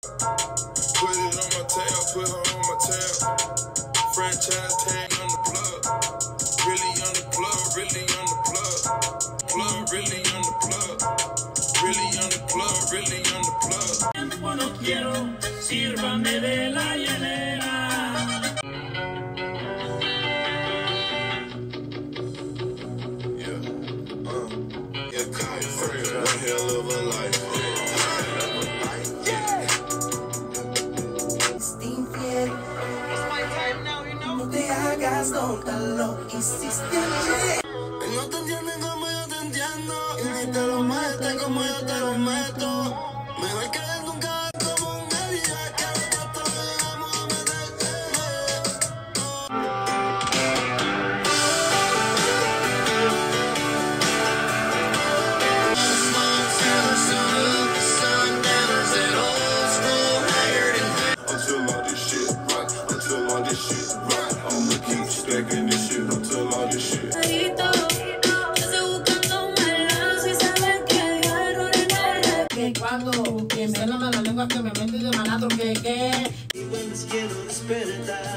Put it on my tail, put her on my tail. Franchise tag on the plug. Really on the plug, really on the plug. Plug, really on the plug. Really on the plug, really on the plug. no quiero, sírvame de la hielera. Yeah. Uh. Yeah, Kai, hell of a Hagas. No te entienden como yo te entiendo Y ni te lo metes como yo te lo meto Mejor que keep stacking this shit until all this shit. Yo estoy buscando malas y saben que hay errores que cuando que me la lengua que me mete de malandro que que Y bueno, quiero despertar